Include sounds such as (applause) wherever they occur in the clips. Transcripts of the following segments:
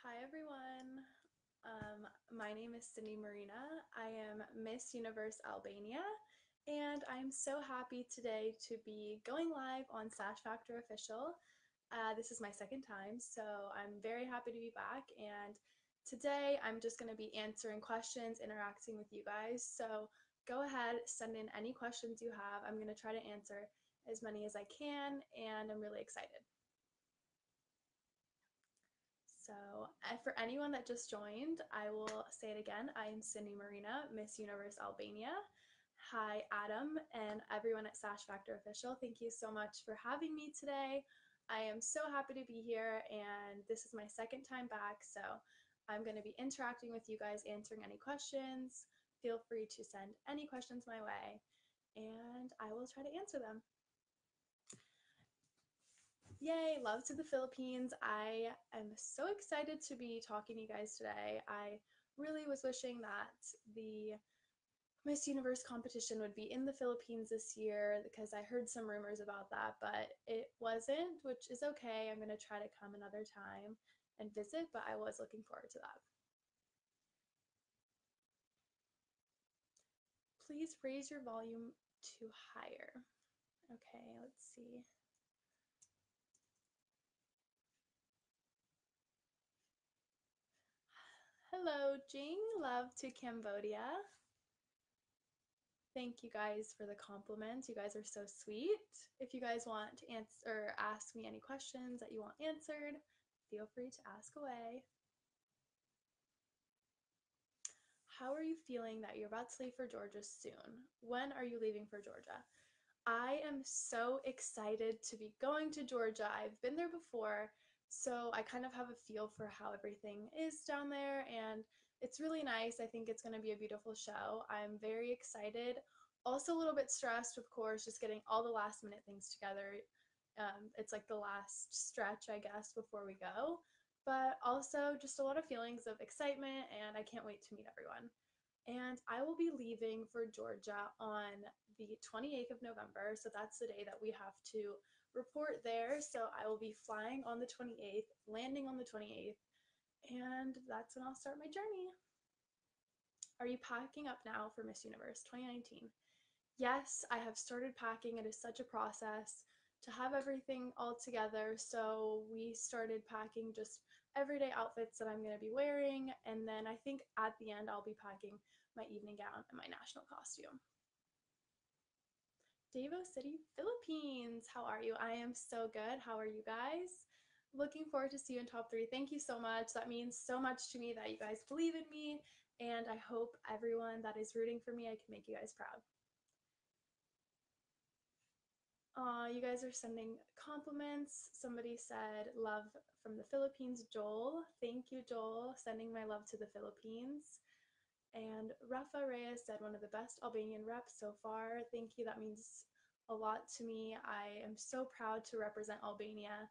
Hi everyone. Um, my name is Cindy Marina. I am Miss Universe Albania and I'm so happy today to be going live on Sash Factor Official. Uh, this is my second time, so I'm very happy to be back and today I'm just going to be answering questions, interacting with you guys. So go ahead, send in any questions you have. I'm going to try to answer as many as I can and I'm really excited. So uh, for anyone that just joined, I will say it again. I am Cindy Marina, Miss Universe Albania. Hi, Adam, and everyone at Sash Factor Official. Thank you so much for having me today. I am so happy to be here, and this is my second time back, so I'm going to be interacting with you guys, answering any questions. Feel free to send any questions my way, and I will try to answer them. Yay, love to the Philippines. I am so excited to be talking to you guys today. I really was wishing that the Miss Universe competition would be in the Philippines this year because I heard some rumors about that, but it wasn't, which is okay. I'm going to try to come another time and visit, but I was looking forward to that. Please raise your volume to higher. Okay, let's see. Hello, Jing. Love to Cambodia. Thank you guys for the compliments. You guys are so sweet. If you guys want to answer ask me any questions that you want answered, feel free to ask away. How are you feeling that you're about to leave for Georgia soon? When are you leaving for Georgia? I am so excited to be going to Georgia. I've been there before so I kind of have a feel for how everything is down there, and it's really nice. I think it's going to be a beautiful show. I'm very excited. Also, a little bit stressed, of course, just getting all the last minute things together. Um, it's like the last stretch, I guess, before we go. But also, just a lot of feelings of excitement, and I can't wait to meet everyone. And I will be leaving for Georgia on the 28th of November. So that's the day that we have to report there. So I will be flying on the 28th, landing on the 28th, and that's when I'll start my journey. Are you packing up now for Miss Universe 2019? Yes, I have started packing. It is such a process to have everything all together. So we started packing just everyday outfits that I'm going to be wearing. And then I think at the end, I'll be packing my evening gown and my national costume. Davao City, Philippines. How are you? I am so good. How are you guys? Looking forward to see you in top three. Thank you so much. That means so much to me that you guys believe in me. And I hope everyone that is rooting for me, I can make you guys proud. Uh, you guys are sending compliments. Somebody said love from the Philippines, Joel. Thank you, Joel. Sending my love to the Philippines. And Rafa Reyes said one of the best Albanian reps so far. Thank you. That means a lot to me. I am so proud to represent Albania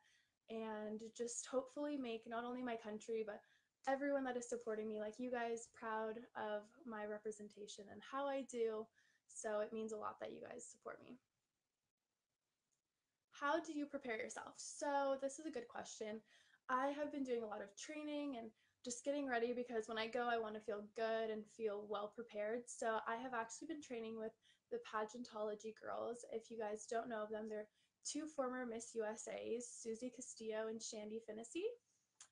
and just hopefully make not only my country, but everyone that is supporting me, like you guys, proud of my representation and how I do. So it means a lot that you guys support me. How do you prepare yourself? So this is a good question. I have been doing a lot of training and just getting ready because when I go, I want to feel good and feel well prepared. So I have actually been training with the Pageantology girls. If you guys don't know of them, they're two former Miss USAs, Susie Castillo and Shandy Finnessey.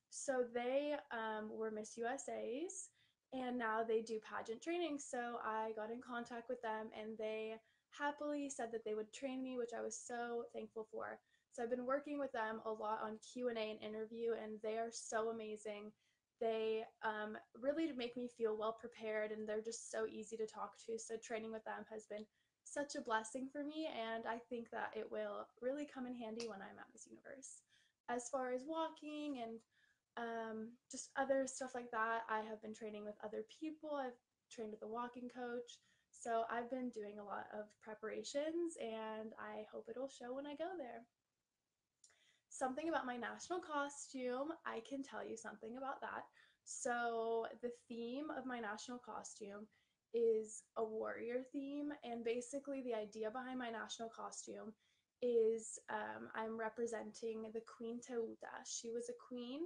So they um, were Miss USAs and now they do pageant training. So I got in contact with them and they happily said that they would train me, which I was so thankful for. So I've been working with them a lot on Q&A and interview and they are so amazing. They um, really make me feel well prepared and they're just so easy to talk to. So training with them has been such a blessing for me and I think that it will really come in handy when I'm at Miss Universe. As far as walking and um, just other stuff like that, I have been training with other people. I've trained with a walking coach. So I've been doing a lot of preparations and I hope it'll show when I go there something about my national costume. I can tell you something about that. So, the theme of my national costume is a warrior theme, and basically, the idea behind my national costume is um, I'm representing the Queen Teuta. She was a queen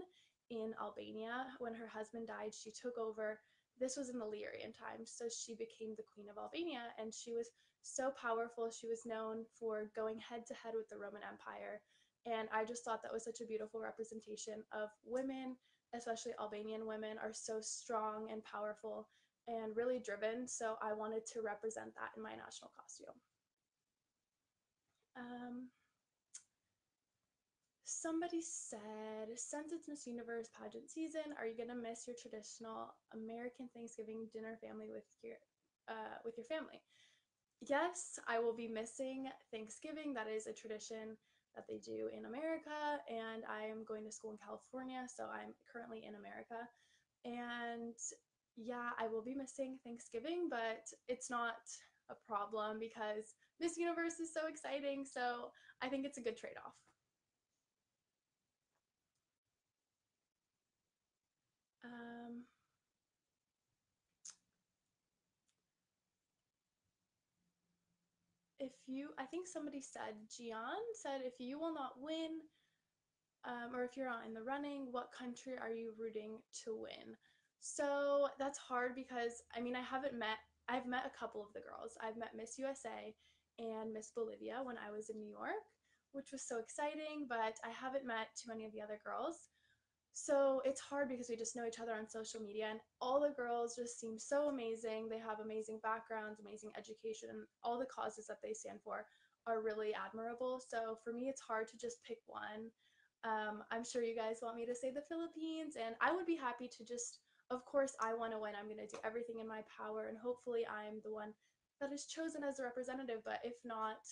in Albania. When her husband died, she took over. This was in the Illyrian times, so she became the queen of Albania, and she was so powerful. She was known for going head to head with the Roman Empire, and I just thought that was such a beautiful representation of women, especially Albanian women, are so strong and powerful and really driven. So I wanted to represent that in my national costume. Um, somebody said, since it's Miss Universe pageant season, are you gonna miss your traditional American Thanksgiving dinner family with your uh, with your family? Yes, I will be missing Thanksgiving. That is a tradition that they do in America, and I am going to school in California, so I'm currently in America. And yeah, I will be missing Thanksgiving, but it's not a problem because Miss Universe is so exciting, so I think it's a good trade off. If you, I think somebody said, Gian said, if you will not win, um, or if you're not in the running, what country are you rooting to win? So that's hard because I mean, I haven't met, I've met a couple of the girls. I've met Miss USA and Miss Bolivia when I was in New York, which was so exciting, but I haven't met too many of the other girls. So it's hard because we just know each other on social media, and all the girls just seem so amazing. They have amazing backgrounds, amazing education, and all the causes that they stand for are really admirable. So for me, it's hard to just pick one. Um, I'm sure you guys want me to say the Philippines, and I would be happy to just, of course, I want to win. I'm going to do everything in my power, and hopefully, I'm the one that is chosen as a representative. But if not,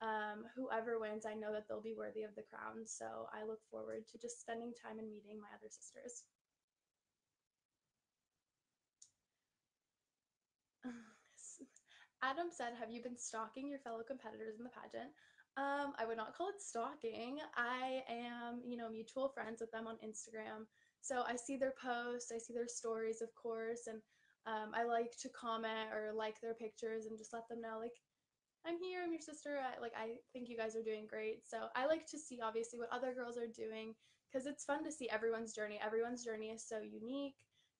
um, whoever wins, I know that they'll be worthy of the crown. So I look forward to just spending time and meeting my other sisters. (sighs) Adam said, Have you been stalking your fellow competitors in the pageant? Um, I would not call it stalking. I am, you know, mutual friends with them on Instagram. So I see their posts, I see their stories, of course, and um, I like to comment or like their pictures and just let them know, like, I'm here, I'm your sister. I, like, I think you guys are doing great. So I like to see, obviously, what other girls are doing because it's fun to see everyone's journey. Everyone's journey is so unique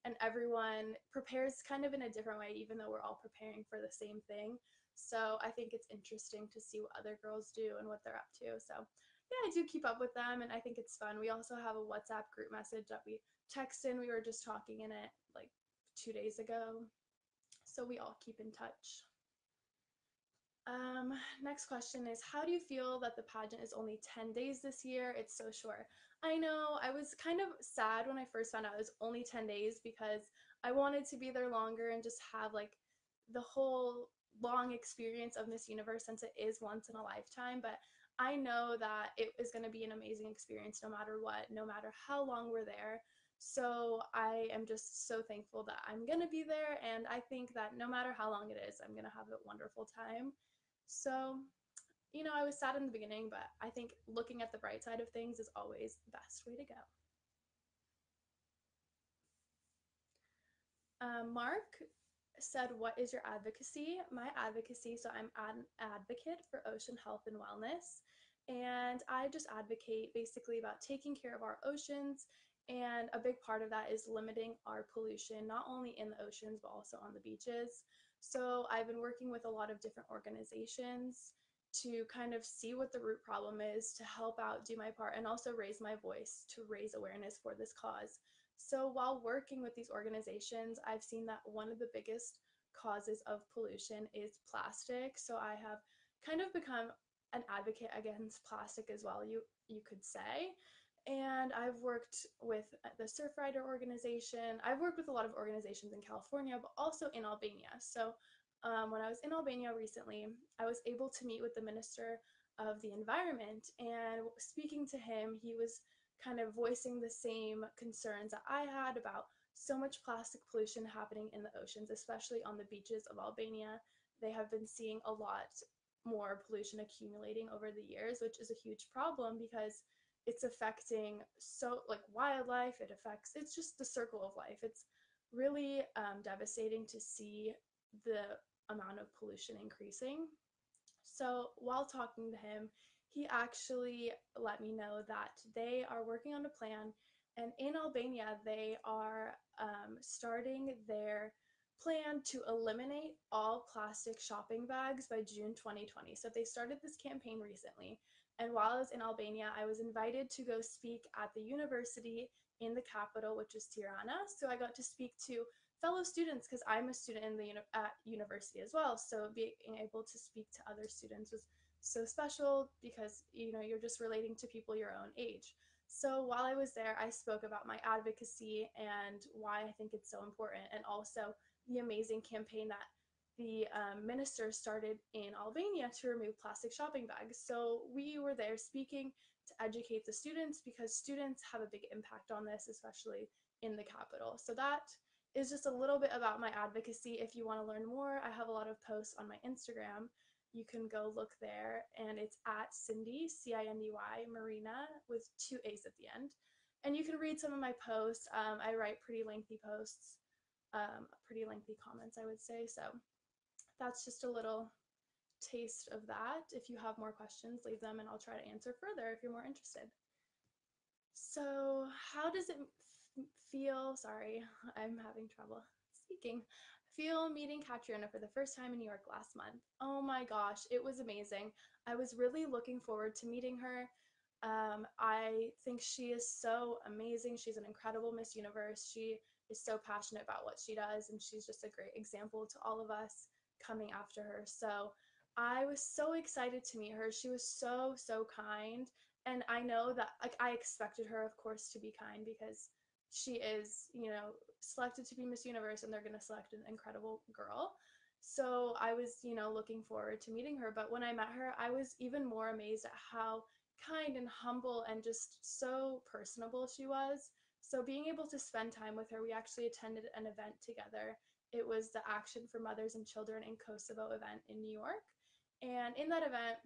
and everyone prepares kind of in a different way, even though we're all preparing for the same thing. So I think it's interesting to see what other girls do and what they're up to. So yeah, I do keep up with them and I think it's fun. We also have a WhatsApp group message that we text in. We were just talking in it like two days ago. So we all keep in touch. Um, next question is How do you feel that the pageant is only 10 days this year? It's so short. I know I was kind of sad when I first found out it was only 10 days because I wanted to be there longer and just have like the whole long experience of Miss Universe since it is once in a lifetime. But I know that it is going to be an amazing experience no matter what, no matter how long we're there. So I am just so thankful that I'm going to be there. And I think that no matter how long it is, I'm going to have a wonderful time. So, you know, I was sad in the beginning, but I think looking at the bright side of things is always the best way to go. Um, Mark said, What is your advocacy? My advocacy, so I'm an advocate for ocean health and wellness. And I just advocate basically about taking care of our oceans. And a big part of that is limiting our pollution, not only in the oceans, but also on the beaches. So I've been working with a lot of different organizations to kind of see what the root problem is, to help out, do my part, and also raise my voice to raise awareness for this cause. So while working with these organizations, I've seen that one of the biggest causes of pollution is plastic. So I have kind of become an advocate against plastic as well, you you could say and I've worked with the Surfrider organization. I've worked with a lot of organizations in California, but also in Albania. So um, when I was in Albania recently, I was able to meet with the Minister of the Environment, and speaking to him, he was kind of voicing the same concerns that I had about so much plastic pollution happening in the oceans, especially on the beaches of Albania. They have been seeing a lot more pollution accumulating over the years, which is a huge problem because it's affecting so like wildlife it affects it's just the circle of life it's really um, devastating to see the amount of pollution increasing so while talking to him he actually let me know that they are working on a plan And in Albania, they are um, starting their plan to eliminate all plastic shopping bags by June 2020. So they started this campaign recently. And while I was in Albania, I was invited to go speak at the university in the capital, which is Tirana. So I got to speak to fellow students because I'm a student in the uni- at university as well. So being able to speak to other students was so special because you know you're just relating to people your own age. So while I was there, I spoke about my advocacy and why I think it's so important, and also the amazing campaign that the um, minister started in Albania to remove plastic shopping bags. So we were there speaking to educate the students because students have a big impact on this, especially in the capital. So that is just a little bit about my advocacy. If you want to learn more, I have a lot of posts on my Instagram. You can go look there, and it's at Cindy, C I N D Y, Marina, with two A's at the end. And you can read some of my posts. Um, I write pretty lengthy posts, um, pretty lengthy comments, I would say. So that's just a little taste of that. If you have more questions, leave them and I'll try to answer further if you're more interested. So, how does it feel? Sorry, (laughs) I'm having trouble speaking. Feel meeting Catriona for the first time in New York last month. Oh my gosh, it was amazing. I was really looking forward to meeting her. Um, I think she is so amazing. She's an incredible Miss Universe. She is so passionate about what she does, and she's just a great example to all of us coming after her. So I was so excited to meet her. She was so, so kind. And I know that like I expected her, of course, to be kind because she is, you know, selected to be Miss Universe and they're going to select an incredible girl. So I was, you know, looking forward to meeting her. But when I met her, I was even more amazed at how kind and humble and just so personable she was. So being able to spend time with her, we actually attended an event together. It was the Action for Mothers and Children in Kosovo event in New York. And in that event,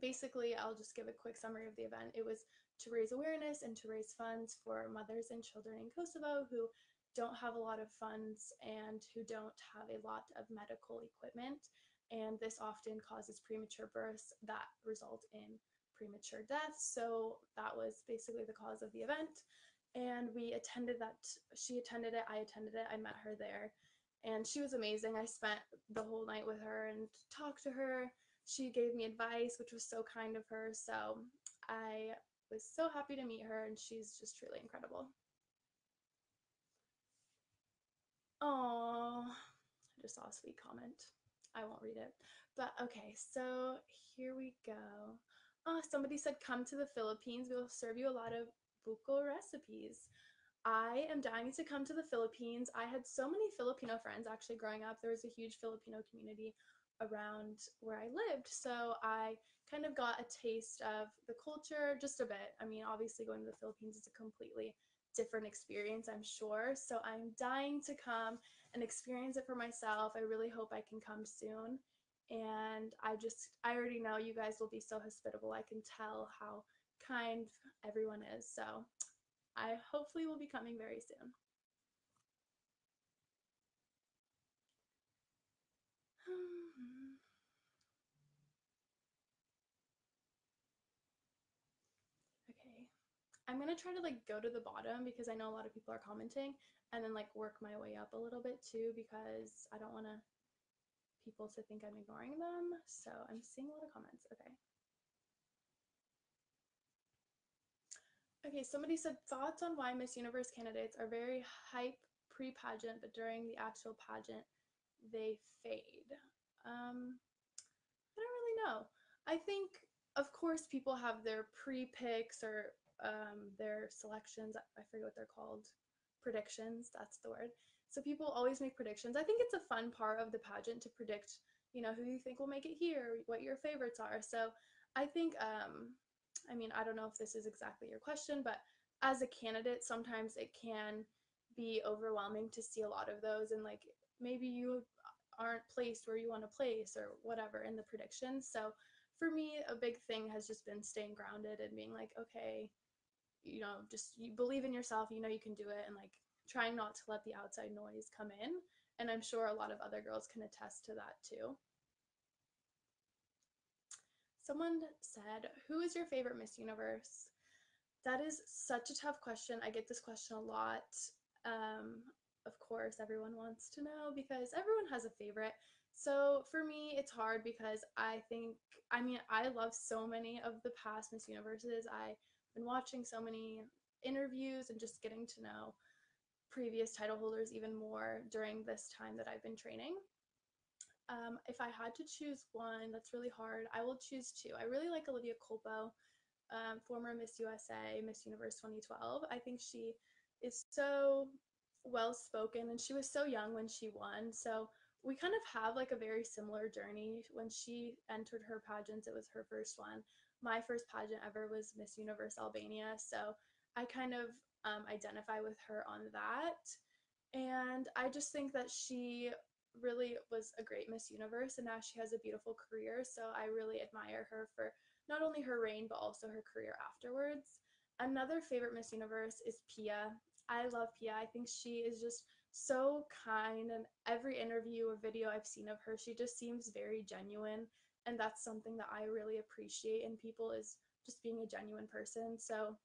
basically, I'll just give a quick summary of the event. It was to raise awareness and to raise funds for mothers and children in Kosovo who don't have a lot of funds and who don't have a lot of medical equipment. And this often causes premature births that result in premature deaths. So that was basically the cause of the event. And we attended that, she attended it, I attended it, I met her there and she was amazing. I spent the whole night with her and talked to her. She gave me advice, which was so kind of her. So I was so happy to meet her, and she's just truly incredible. Oh, I just saw a sweet comment. I won't read it. But okay, so here we go. Oh, somebody said come to the Philippines. We'll serve you a lot of buko recipes. I am dying to come to the Philippines. I had so many Filipino friends actually growing up. There was a huge Filipino community around where I lived. So I kind of got a taste of the culture just a bit. I mean, obviously, going to the Philippines is a completely different experience, I'm sure. So I'm dying to come and experience it for myself. I really hope I can come soon. And I just, I already know you guys will be so hospitable. I can tell how kind everyone is. So I hopefully will be coming very soon. (sighs) okay. I'm gonna try to like go to the bottom because I know a lot of people are commenting and then like work my way up a little bit too because I don't want to people to think I'm ignoring them. So I'm seeing a lot of comments. Okay. Okay, somebody said thoughts on why Miss Universe candidates are very hype pre pageant, but during the actual pageant, they fade. Um, I don't really know. I think, of course, people have their pre picks or um, their selections. I forget what they're called. Predictions, that's the word. So people always make predictions. I think it's a fun part of the pageant to predict, you know, who you think will make it here, what your favorites are. So I think um, I mean, I don't know if this is exactly your question, but as a candidate, sometimes it can be overwhelming to see a lot of those and like maybe you aren't placed where you want to place or whatever in the predictions. So for me, a big thing has just been staying grounded and being like, okay, you know, just you believe in yourself, you know you can do it, and like trying not to let the outside noise come in. And I'm sure a lot of other girls can attest to that too. Someone said, Who is your favorite Miss Universe? that is such a tough question. I get this question a lot. Um, of course, everyone wants to know because everyone has a favorite. So for me, it's hard because I think, I mean, I love so many of the past Miss Universes. I've been watching so many interviews and just getting to know previous title holders even more during this time that I've been training. Um, if I had to choose one, that's really hard. I will choose two. I really like Olivia Culpo, um, former Miss USA, Miss Universe 2012. I think she is so well spoken and she was so young when she won. So we kind of have like a very similar journey. When she entered her pageants, it was her first one. My first pageant ever was Miss Universe Albania. So I kind of um, identify with her on that. And I just think that she really was a great Miss Universe and now she has a beautiful career. So I really admire her for not only her reign but also her career afterwards. Another favorite Miss Universe is Pia. I love Pia. I think she is just so kind and every interview or video I've seen of her, she just seems very genuine and that's something that I really appreciate in people is just being a genuine person. So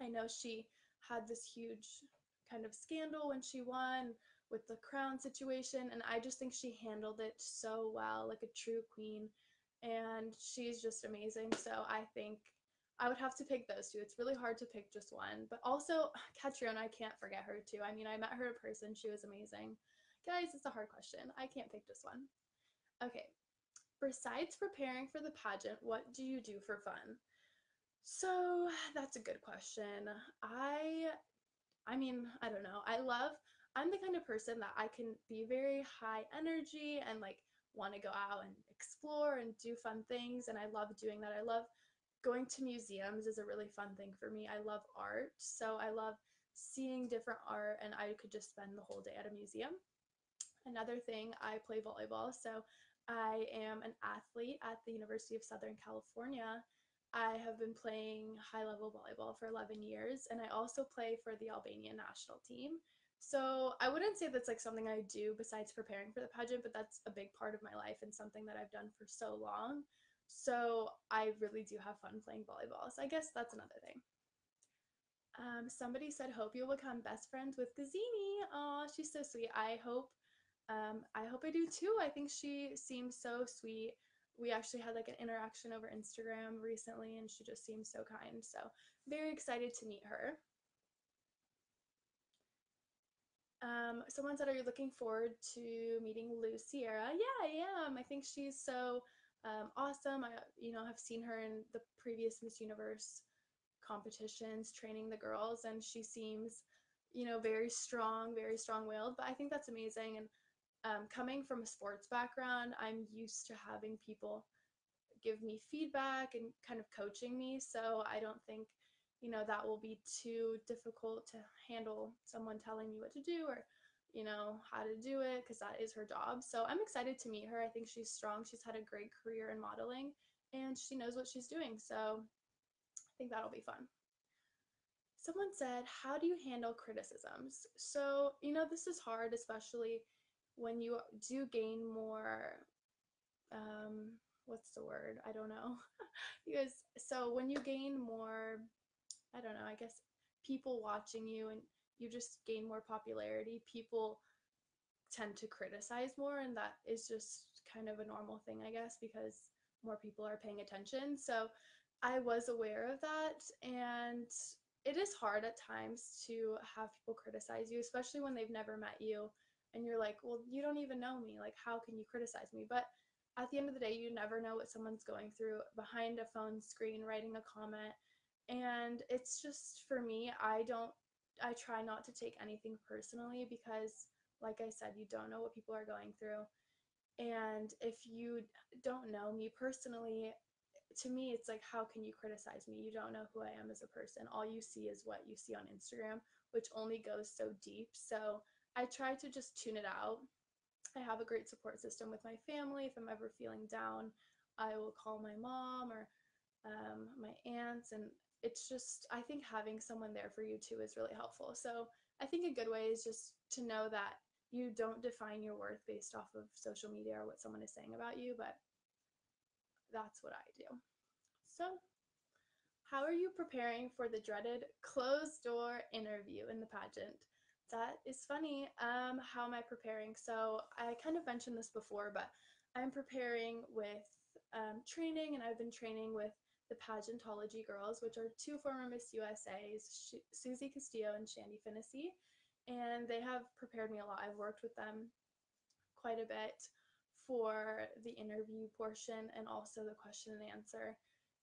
I know she had this huge kind of scandal when she won with the crown situation and I just think she handled it so well like a true queen and she's just amazing. So I think I would have to pick those two. It's really hard to pick just one but also (sighs) Catriona I can't forget her too. I mean I met her in person. She was amazing. Guys it's a hard question. I can't pick just one. Okay. Besides preparing for the pageant what do you do for fun? So (sighs) that's a good question. I I mean I don't know. I love I'm the kind of person that I can be very high energy and like want to go out and explore and do fun things and I love doing that. I love going to museums is a really fun thing for me. I love art, so I love seeing different art and I could just spend the whole day at a museum. Another thing, I play volleyball, so I am an athlete at the University of Southern California. I have been playing high level volleyball for 11 years and I also play for the Albanian national team. So I wouldn't say that's like something I do besides preparing for the pageant, but that's a big part of my life and something that I've done for so long. So I really do have fun playing volleyball. So I guess that's another thing. Um, somebody said, hope you'll become best friends with Gazini. Oh, she's so sweet. I hope, um, I hope I do too. I think she seems so sweet. We actually had like an interaction over Instagram recently and she just seems so kind. So very excited to meet her. Um, someone said, are you looking forward to meeting Lu Sierra? Yeah, I am. I think she's so um, awesome. I, you know, have seen her in the previous Miss Universe competitions, training the girls, and she seems, you know, very strong, very strong-willed. But I think that's amazing. And um, coming from a sports background, I'm used to having people give me feedback and kind of coaching me. So I don't think you know that will be too difficult to handle someone telling you what to do or you know how to do it because that is her job. So i'm excited to meet her. I think she's strong. She's had a great career in modeling and she knows what she's doing. So i think that'll be fun. Someone said how do you handle criticisms? So you know this is hard especially when you do gain more um what's the word? I don't know. (laughs) Guys so when you gain more I don't know, I guess people watching you and you just gain more popularity, people tend to criticize more and that is just kind of a normal thing, I guess, because more people are paying attention. So I was aware of that and it is hard at times to have people criticize you, especially when they've never met you and you're like, well, you don't even know me. Like, how can you criticize me? But at the end of the day, you never know what someone's going through behind a phone screen, writing a comment and it's just for me i don't i try not to take anything personally because like i said you don't know what people are going through. And if you don't know me personally to me it's like how can you criticize me? You don't know who i am as a person. All you see is what you see on instagram which only goes so deep. So i try to just tune it out. I have a great support system with my family. If i'm ever feeling down i will call my mom or um, my aunts and it's just I think having someone there for you too is really helpful. So I think a good way is just to know that you don't define your worth based off of social media or what someone is saying about you, but that's what I do. So How are you preparing for the dreaded closed door interview in the pageant? That is funny. Um, how am I preparing? So I kind of mentioned this before, but I'm preparing with um, training, and I've been training with the Pageantology girls, which are two former Miss USAs, Susie Castillo and Shandy Finnessey, and they have prepared me a lot. I've worked with them quite a bit for the interview portion and also the question and answer.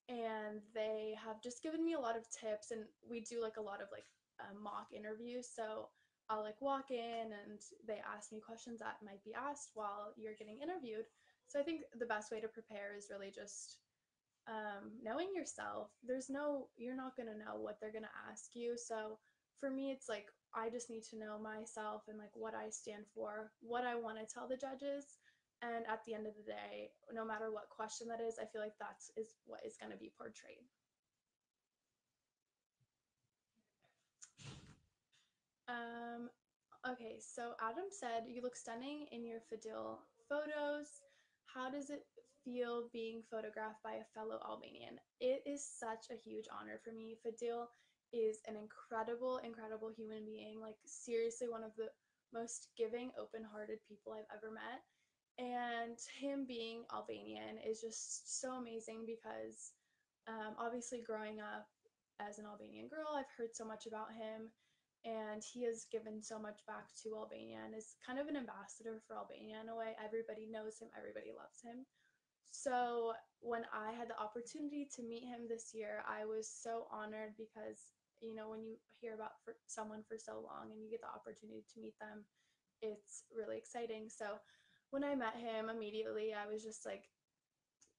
And they have just given me a lot of tips, and we do like a lot of like uh, mock interviews. So I'll like walk in and they ask me questions that might be asked while you're getting interviewed. So I think the best way to prepare is really just um, knowing yourself. There's no, you're not going to know what they're going to ask you. So for me, it's like I just need to know myself and like what I stand for, what I want to tell the judges, and at the end of the day no matter what question that is i feel like that's is what is going to be portrayed um okay so adam said you look stunning in your fadil photos how does it feel being photographed by a fellow albanian it is such a huge honor for me fadil is an incredible incredible human being like seriously one of the most giving open-hearted people i've ever met and him being Albanian is just so amazing because um, obviously growing up as an Albanian girl, I've heard so much about him and he has given so much back to Albania and is kind of an ambassador for Albania in a way. Everybody knows him, everybody loves him. So when I had the opportunity to meet him this year, I was so honored because you know when you hear about for someone for so long and you get the opportunity to meet them, it's really exciting. So when I met him immediately, I was just like,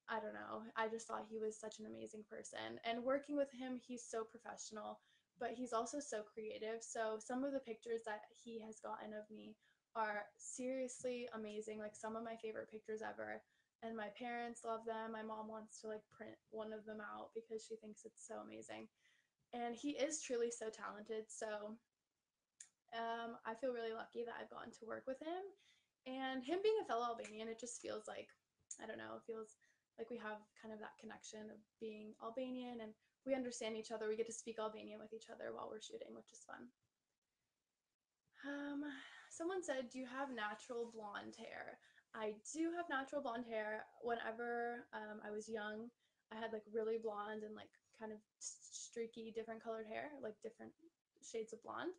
I don't know. I just thought he was such an amazing person. And working with him, he's so professional, but he's also so creative. So some of the pictures that he has gotten of me are seriously amazing. Like some of my favorite pictures ever. And my parents love them. My mom wants to like print one of them out because she thinks it's so amazing. And he is truly so talented. So um, I feel really lucky that I've gotten to work with him and him being a fellow Albanian, it just feels like, I don't know, it feels like we have kind of that connection of being Albanian and we understand each other. We get to speak Albanian with each other while we're shooting, which is fun. Um, someone said, Do you have natural blonde hair? I do have natural blonde hair. Whenever um, I was young, I had like really blonde and like kind of streaky, different colored hair, like different shades of blonde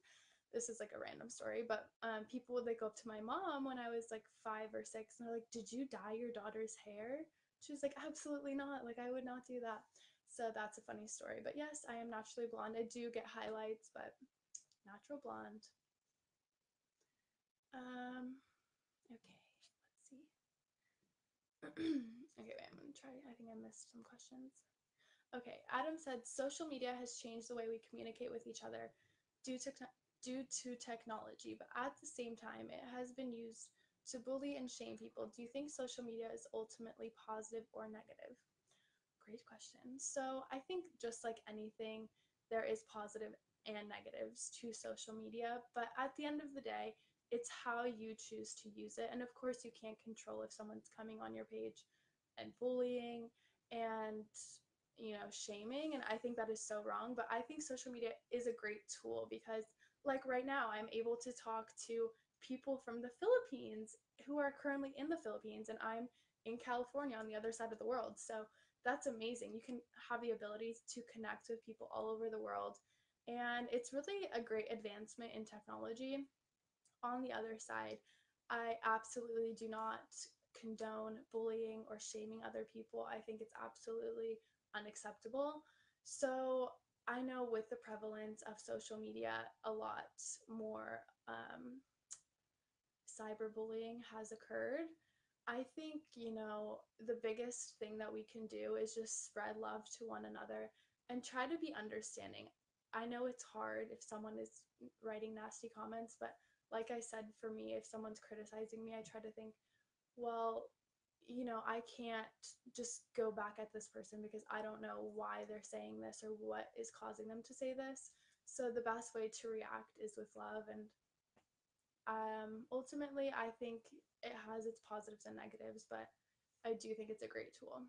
this is like a random story, but um, people would like go up to my mom when I was like five or six and they're like, Did you dye your daughter's hair? She was like, Absolutely not. Like, I would not do that. So that's a funny story. But yes, I am naturally blonde. I do get highlights, but natural blonde. Um, okay. (clears throat) okay, wait, I'm gonna try. I think I missed some questions. Okay, Adam said social media has changed the way we communicate with each other due to due to technology, but at the same time, it has been used to bully and shame people. Do you think social media is ultimately positive or negative? Great question. So, I think just like anything, there is positive and negatives to social media, but at the end of the day, it's how you choose to use it. And of course, you can't control if someone's coming on your page and bullying and you know shaming and i think that is so wrong but i think social media is a great tool because like right now, I'm able to talk to people from the Philippines who are currently in the Philippines, and I'm in California on the other side of the world. So that's amazing. You can have the ability to connect with people all over the world. And it's really a great advancement in technology. On the other side, I absolutely do not condone bullying or shaming other people. I think it's absolutely unacceptable. So I know with the prevalence of social media, a lot more um, cyberbullying has occurred. I think, you know, the biggest thing that we can do is just spread love to one another and try to be understanding. I know it's hard if someone is writing nasty comments, but like I said, for me, if someone's criticizing me, I try to think, well, you know, I can't just go back at this person because I don't know why they're saying this or what is causing them to say this. So the best way to react is with love and um, ultimately I think it has its positives and negatives, but I do think it's a great tool.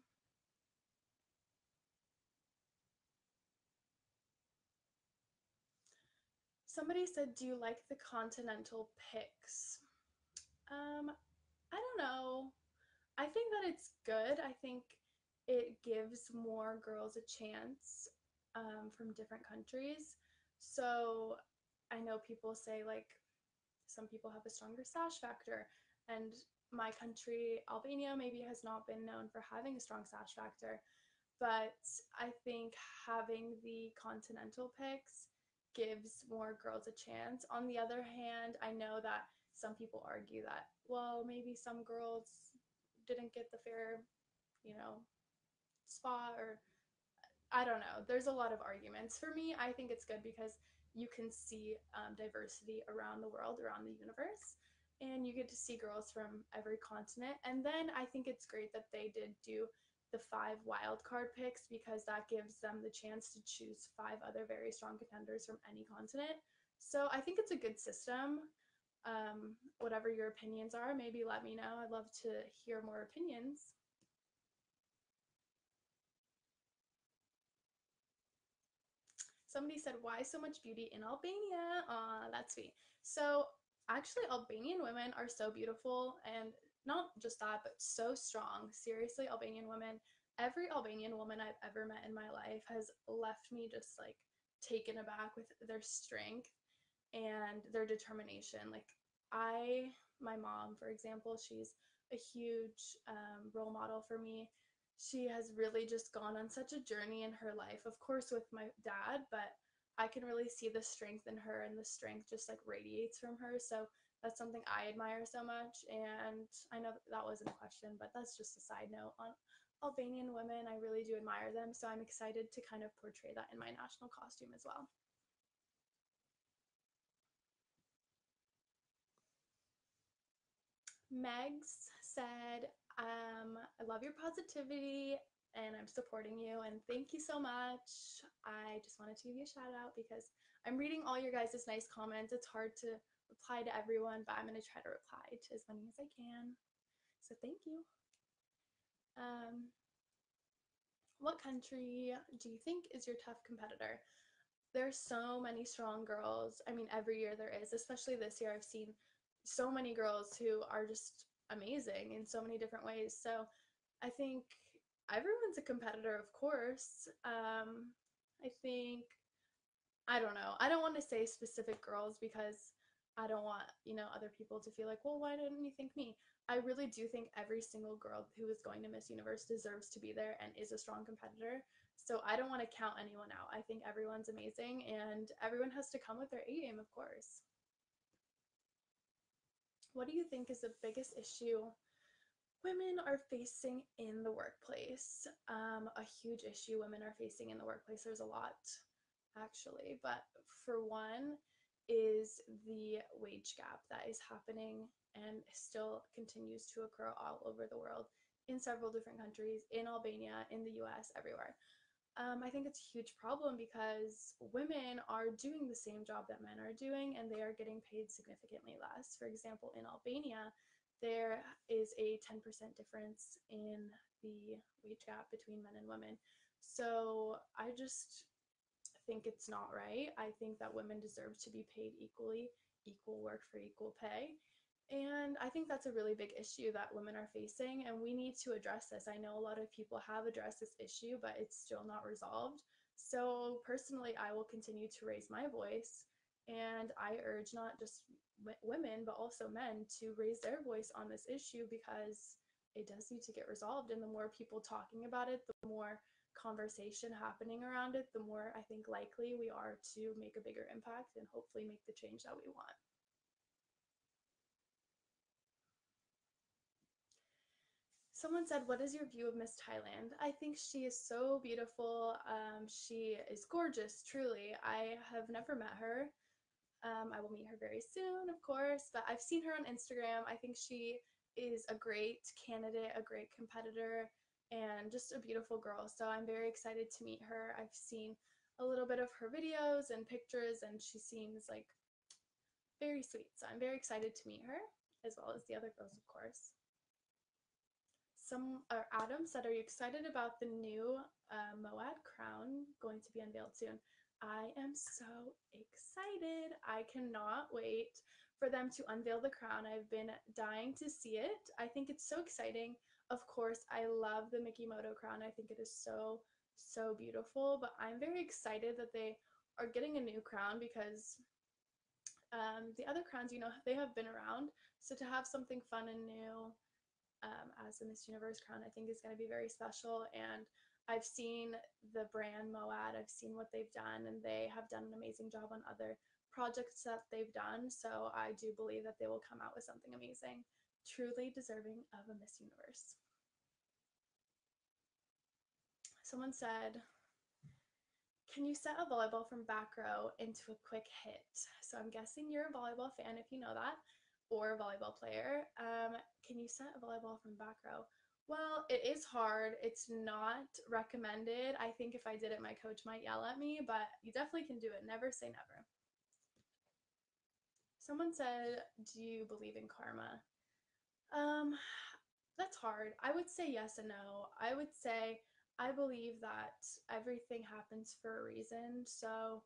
Somebody said, "Do you like the continental picks?" Um, I don't know. I think that it's good. I think it gives more girls a chance um, from different countries. So I know people say like some people have a stronger sash factor, and my country, Albania, maybe has not been known for having a strong sash factor. But I think having the continental picks gives more girls a chance. On the other hand, I know that some people argue that, well, maybe some girls didn't get the fair, you know, spot or I don't know. There's a lot of arguments. For me, I think it's good because you can see um, diversity around the world, around the universe, and you get to see girls from every continent. And then I think it's great that they did do the five wild card picks because that gives them the chance to choose five other very strong contenders from any continent. So I think it's a good system. Um, whatever your opinions are, maybe let me know. I'd love to hear more opinions. Somebody said, Why so much beauty in Albania? Aw, that's sweet. So, actually, Albanian women are so beautiful and not just that, but so strong. Seriously, Albanian women, every Albanian woman I've ever met in my life has left me just like taken aback with their strength and their determination. Like, I, my mom, for example, she's a huge um, role model for me. She has really just gone on such a journey in her life, of course, with my dad, but I can really see the strength in her and the strength just like radiates from her. So that's something I admire so much. And I know that wasn't a question, but that's just a side note on Albanian women. I really do admire them. So I'm excited to kind of portray that in my national costume as well. Megs said, um, I love your positivity and I'm supporting you and thank you so much. I just wanted to give you a shout out because I'm reading all your guys' nice comments. It's hard to reply to everyone, but I'm going to try to reply to as many as I can. So thank you. Um, what country do you think is your tough competitor? There's so many strong girls. I mean, every year there is, especially this year. I've seen so many girls who are just amazing in so many different ways. So I think everyone's a competitor, of course. Um, I think, I don't know. I don't want to say specific girls because I don't want, you know, other people to feel like, well, why didn't you think me? I really do think every single girl who is going to Miss Universe deserves to be there and is a strong competitor. So I don't want to count anyone out. I think everyone's amazing and everyone has to come with their A game, of course. What do you think is the biggest issue women are facing in the workplace? Um, a huge issue women are facing in the workplace. There's a lot, actually. But for one, is the wage gap that is happening and still continues to occur all over the world in several different countries, in Albania, in the US, everywhere. Um, I think it's a huge problem because women are doing the same job that men are doing and they are getting paid significantly less. For example, in Albania, there is a 10% difference in the wage gap between men and women. So I just think it's not right. I think that women deserve to be paid equally, equal work for equal pay. And I think that's a really big issue that women are facing, and we need to address this. I know a lot of people have addressed this issue, but it's still not resolved. So, personally, I will continue to raise my voice, and I urge not just women, but also men to raise their voice on this issue because it does need to get resolved. And the more people talking about it, the more conversation happening around it, the more I think likely we are to make a bigger impact and hopefully make the change that we want. Someone said, What is your view of Miss Thailand? I think she is so beautiful. Um, she is gorgeous, truly. I have never met her. Um, I will meet her very soon, of course, but I've seen her on Instagram. I think she is a great candidate, a great competitor and just a beautiful girl. So I'm very excited to meet her. I've seen a little bit of her videos and pictures, and she seems like very sweet. So I'm very excited to meet her, as well as the other girls, of course. Some or Adam said, "Are you excited about the new uh, Mouawad crown going to be unveiled soon?" I am so excited. I cannot wait for them to unveil the crown. I've been dying to see it. I think it's so exciting. Of course, I love the Mikimoto crown. I think it is so, so beautiful. But I'm very excited that they are getting a new crown because um, the other crowns, you know, they have been around. So to have something fun and new um, as the Miss Universe crown, I think is going to be very special. And I've seen the brand Mouawad, I've seen what they've done, and they have done an amazing job on other projects that they've done. So I do believe that they will come out with something amazing, truly deserving of a Miss Universe. Someone said, can you set a volleyball from back row into a quick hit? So I'm guessing you're a volleyball fan if you know that, or a volleyball player. Um, can you set a volleyball from back row? Well, it is hard. It's not recommended. I think if I did it, my coach might yell at me, but you definitely can do it. Never say never. Someone said, Do you believe in karma? Um, that's hard. I would say yes and no. I would say I believe that everything happens for a reason. So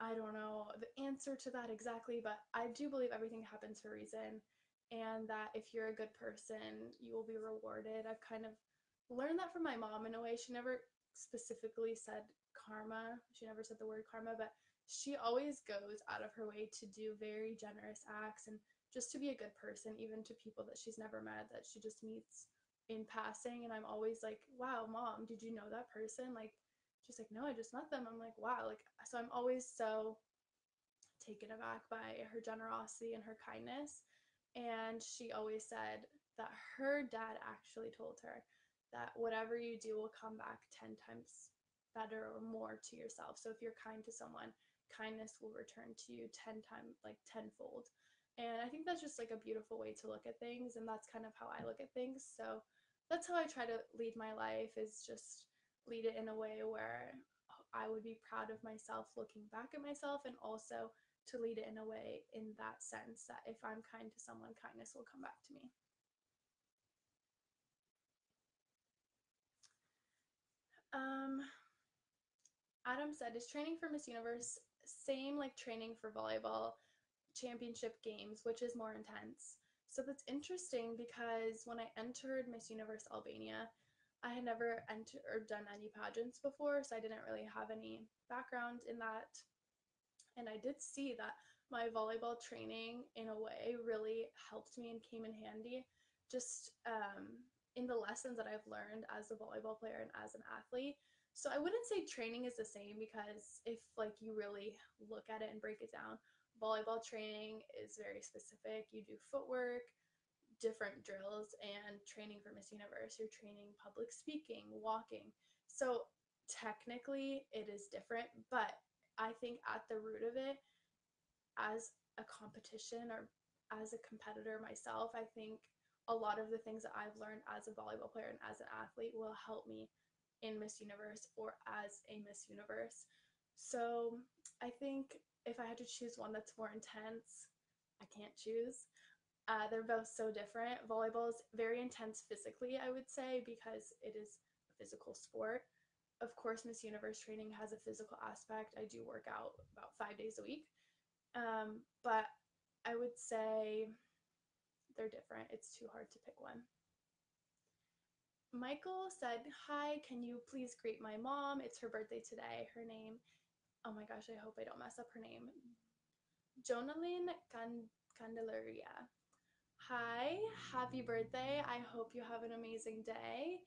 I don't know the answer to that exactly, but I do believe everything happens for a reason and that if you're a good person, you will be rewarded. I've kind of learned that from my mom in a way. She never specifically said karma, she never said the word karma, but she always goes out of her way to do very generous acts and just to be a good person, even to people that she's never met, that she just meets in passing and I'm always like, wow, mom, did you know that person? Like, she's like, no, I just met them. I'm like, wow. Like, so I'm always so taken aback by her generosity and her kindness. And she always said that her dad actually told her that whatever you do will come back 10 times better or more to yourself. So if you're kind to someone, kindness will return to you 10 times, like tenfold. And I think that's just like a beautiful way to look at things. And that's kind of how I look at things. So that's how I try to lead my life is just lead it in a way where I would be proud of myself looking back at myself and also to lead it in a way in that sense that if I'm kind to someone, kindness will come back to me. Um, Adam said, is training for Miss Universe same like training for volleyball championship games, which is more intense? So that's interesting because when I entered Miss Universe Albania, I had never entered or done any pageants before, so I didn't really have any background in that. And I did see that my volleyball training, in a way, really helped me and came in handy just um, in the lessons that I've learned as a volleyball player and as an athlete. So I wouldn't say training is the same because if like you really look at it and break it down, volleyball training is very specific. You do footwork, different drills, and training for Miss Universe. You're training public speaking, walking. So technically, it is different, but I think at the root of it, as a competition or as a competitor myself, I think a lot of the things that I've learned as a volleyball player and as an athlete will help me in Miss Universe or as a Miss Universe. So I think if I had to choose one that's more intense, I can't choose. Uh, they're both so different. Volleyball is very intense physically, I would say, because it is a physical sport. Of course, Miss Universe training has a physical aspect. I do work out about five days a week. Um, but I would say they're different. It's too hard to pick one. Michael said, Hi, can you please greet my mom? It's her birthday today. Her name oh my gosh, I hope I don't mess up her name. Jonalyn Can- Candelaria. Hi, happy birthday. I hope you have an amazing day.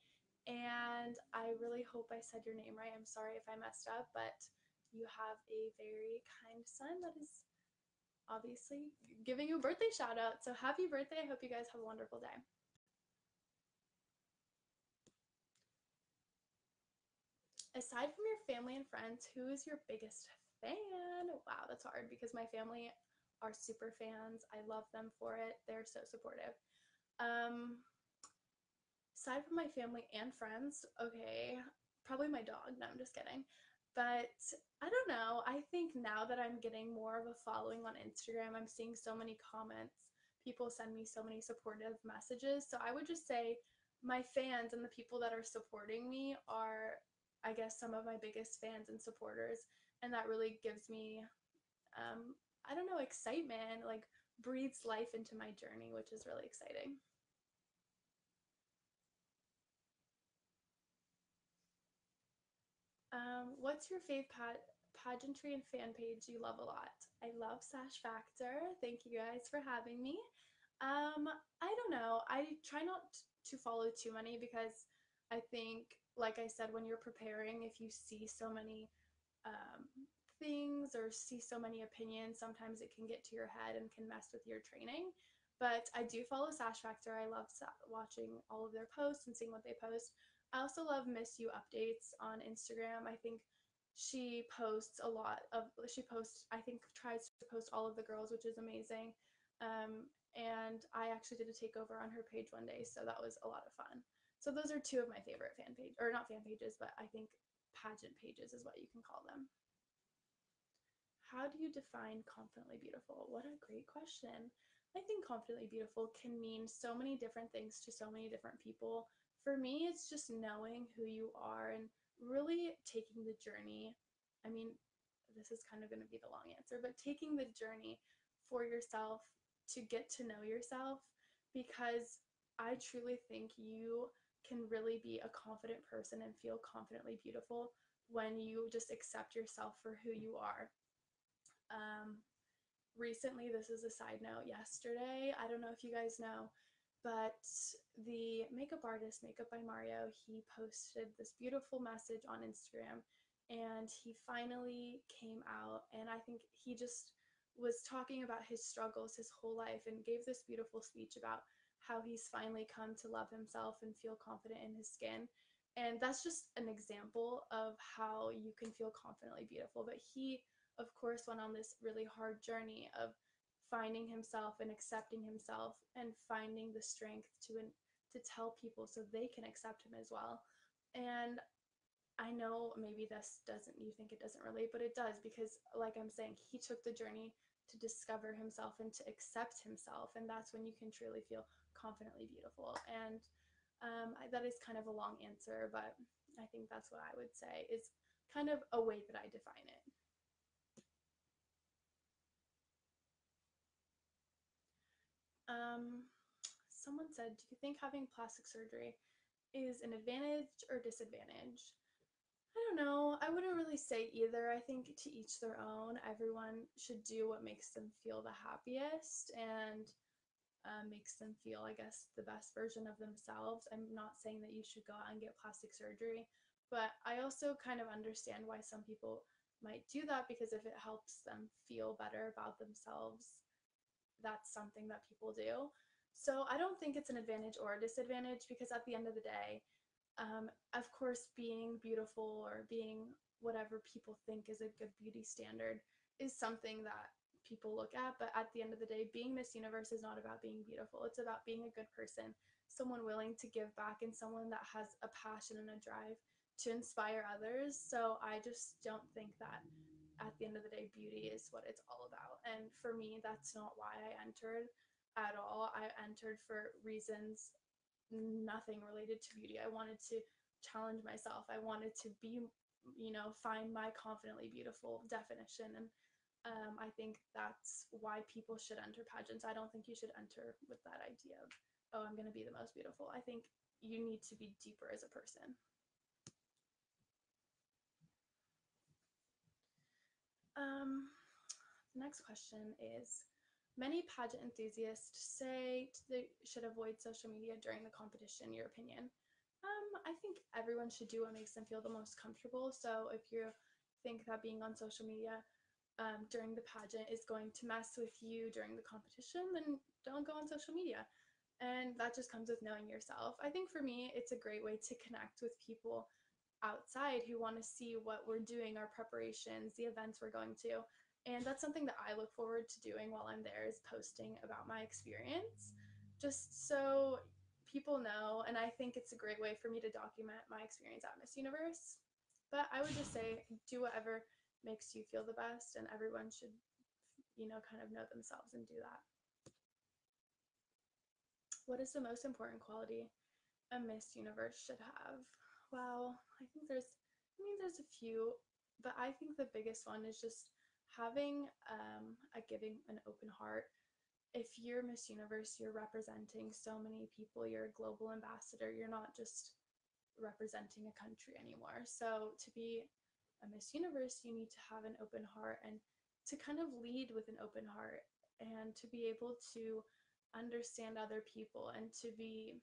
And I really hope I said your name right. I'm sorry if I messed up, but you have a very kind son that is obviously giving you a birthday shout out. So happy birthday. I hope you guys have a wonderful day. Aside from your family and friends, who is your biggest fan? Wow, that's hard because my family are super fans. I love them for it. They're so supportive. Um, aside from my family and friends, okay, probably my dog. No, I'm just kidding. But I don't know. I think now that I'm getting more of a following on Instagram, I'm seeing so many comments. People send me so many supportive messages. So I would just say my fans and the people that are supporting me are I guess, some of my biggest fans and supporters. And that really gives me, um, I don't know, excitement, like breathes life into my journey, which is really exciting. Um, what's your fave pa- pageantry and fan page you love a lot? I love Sash Factor. Thank you guys for having me. Um, I don't know. I try not to follow too many because I think, like I said, when you're preparing, if you see so many um, things or see so many opinions, sometimes it can get to your head and can mess with your training. But I do follow Sash Factor. I love watching all of their posts and seeing what they post. I also love Miss You updates on Instagram. I think she posts a lot of she posts I think tries to post all of the girls, which is amazing. Um, and I actually did a takeover on her page one day, so that was a lot of fun. So those are two of my favorite fan page or not fan pages, but I think pageant pages is what you can call them. How do you define confidently beautiful? What a great question. I think confidently beautiful can mean so many different things to so many different people for me, it's just knowing who you are and really taking the journey. I mean, this is kind of going to be the long answer, but taking the journey for yourself to get to know yourself because I truly think you can really be a confident person and feel confidently beautiful when you just accept yourself for who you are. Um, recently, this is a side note, yesterday, I don't know if you guys know, but the makeup artist, Makeup by Mario, he posted this beautiful message on Instagram and he finally came out and I think he just was talking about his struggles his whole life and gave this beautiful speech about how he's finally come to love himself and feel confident in his skin. And that's just an example of how you can feel confidently beautiful. But he, of course, went on this really hard journey of finding himself and accepting himself and finding the strength to to tell people so they can accept him as well. And I know maybe this doesn't you think it doesn't relate, but it does because like I'm saying, he took the journey to discover himself and to accept himself and that's when you can truly feel confidently beautiful. And um, I, that is kind of a long answer, but I think that's what I would say is kind of a way that I define it. Um, someone said, do you think having plastic surgery is an advantage or disadvantage? I don't know. I wouldn't really say either. I think to each their own. Everyone should do what makes them feel the happiest and uh, makes them feel, I guess, the best version of themselves. I'm not saying that you should go out and get plastic surgery, but I also kind of understand why some people might do that because if it helps them feel better about themselves that's something that people do. So I don't think it's an advantage or a disadvantage because at the end of the day, um, of course, being beautiful or being whatever people think is a good beauty standard is something that people look at. But at the end of the day, being Miss Universe is not about being beautiful. It's about being a good person, someone willing to give back, and someone that has a passion and a drive to inspire others. So I just don't think that at the end of the day, beauty is what it's all about. And for me, that's not why I entered at all. I entered for reasons nothing related to beauty. I wanted to challenge myself. I wanted to be, you know, find my confidently beautiful definition. And um, I think that's why people should enter pageants. I don't think you should enter with that idea of, oh, I'm going to be the most beautiful. I think you need to be deeper as a person. Um, the next question is Many pageant enthusiasts say they should avoid social media during the competition. Your opinion? Um, I think everyone should do what makes them feel the most comfortable. So if you think that being on social media um, during the pageant is going to mess with you during the competition, then don't go on social media. And that just comes with knowing yourself. I think for me, it's a great way to connect with people outside who want to see what we're doing, our preparations, the events we're going to. And that's something that I look forward to doing while I'm there is posting about my experience just so people know. And I think it's a great way for me to document my experience at Miss Universe. But I would just say do whatever makes you feel the best, and everyone should, you know, kind of know themselves and do that. What is the most important quality a Miss Universe should have? Well, I think there's I mean, there's a few, but I think the biggest one is just having um, a giving an open heart. If you're Miss Universe, you're representing so many people. You're a global ambassador. You're not just representing a country anymore. So to be a Miss Universe, you need to have an open heart and to kind of lead with an open heart and to be able to understand other people and to be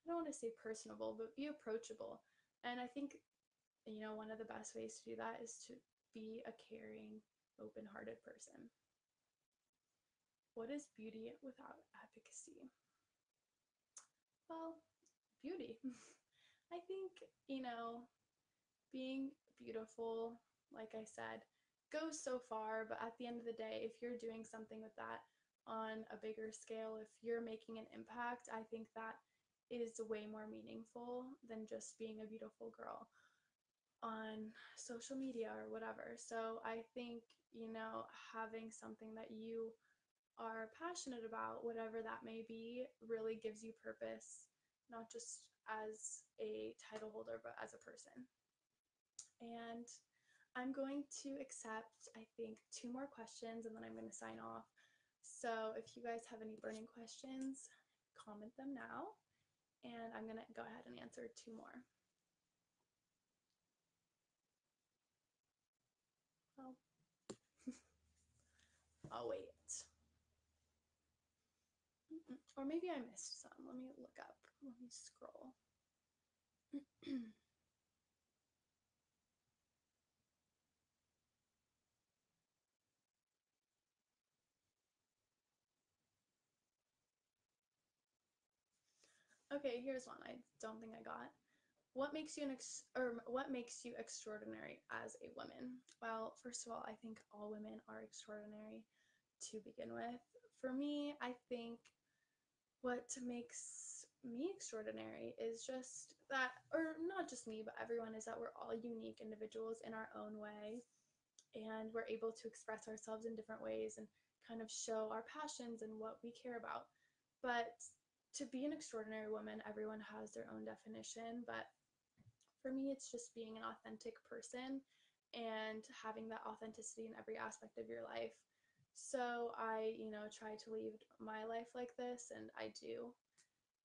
I don't want to say personable, but be approachable. And I think you know, one of the best ways to do that is to be a caring, open hearted person. What is beauty without advocacy? Well, beauty. (laughs) I think, you know, being beautiful, like I said, goes so far, but at the end of the day, if you're doing something with that on a bigger scale, if you're making an impact, I think that is way more meaningful than just being a beautiful girl on social media or whatever. So I think, you know, having something that you are passionate about, whatever that may be, really gives you purpose, not just as a title holder, but as a person. And I'm going to accept, I think, two more questions and then I'm going to sign off. So if you guys have any burning questions, comment them now. And I'm going to go ahead and answer two more. (laughs) I'll wait. Or maybe I missed some. Let me look up. Let me scroll. (clears throat) okay, here's one I don't think I got. What makes you an ex- or what makes you extraordinary as a woman? Well, first of all, I think all women are extraordinary to begin with. For me, I think what makes me extraordinary is just that, or not just me, but everyone, is that we're all unique individuals in our own way. And we're able to express ourselves in different ways and kind of show our passions and what we care about. But to be an extraordinary woman, everyone has their own definition. But for me, it's just being an authentic person and having that authenticity in every aspect of your life. So I, you know, try to lead my life like this and I do,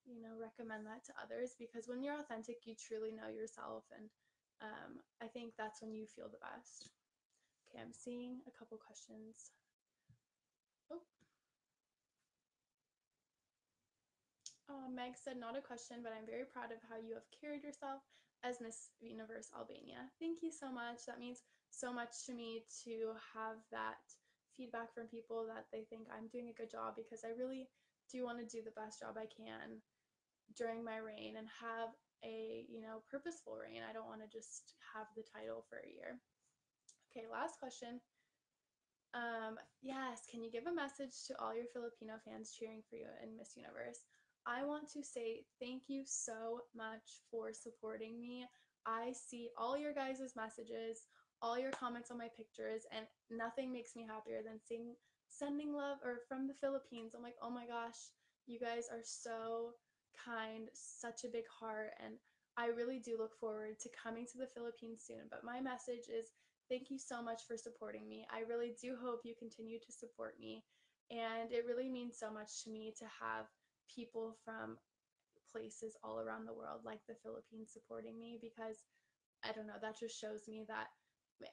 you know, recommend that to others because when you're authentic, you truly know yourself and um, I think that's when you feel the best. Okay, I'm seeing a couple questions. Uh, Meg said, not a question, but I'm very proud of how you have carried yourself as Miss Universe Albania. Thank you so much. That means so much to me to have that feedback from people that they think I'm doing a good job because I really do want to do the best job I can during my reign and have a, you know, purposeful reign. I don't want to just have the title for a year. Okay, last question. Um, yes, can you give a message to all your Filipino fans cheering for you in Miss Universe? I want to say thank you so much for supporting me. I see all your guys' messages, all your comments on my pictures, and nothing makes me happier than seeing sending love or from the Philippines. I'm like, oh my gosh, you guys are so kind, such a big heart, and I really do look forward to coming to the Philippines soon. But my message is thank you so much for supporting me. I really do hope you continue to support me. And it really means so much to me to have people from places all around the world like the Philippines supporting me because I don't know, that just shows me that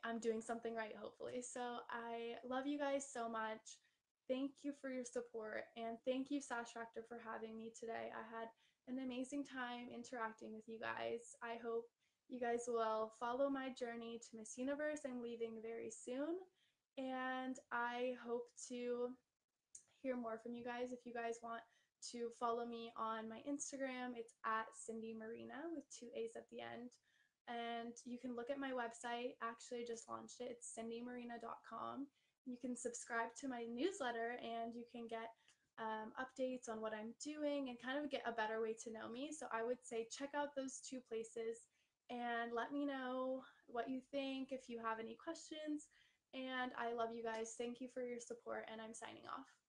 I'm doing something right, hopefully. So I love you guys so much. Thank you for your support and thank you, Sash Factor, for having me today. I had an amazing time interacting with you guys. I hope you guys will follow my journey to Miss Universe. I'm leaving very soon and I hope to hear more from you guys if you guys want to follow me on my Instagram. It's at Cindy Marina with two A's at the end. And you can look at my website. Actually, I just launched it. It's cindymarina.com. You can subscribe to my newsletter and you can get um, updates on what I'm doing and kind of get a better way to know me. So I would say check out those two places and let me know what you think if you have any questions. And I love you guys. Thank you for your support, and I'm signing off.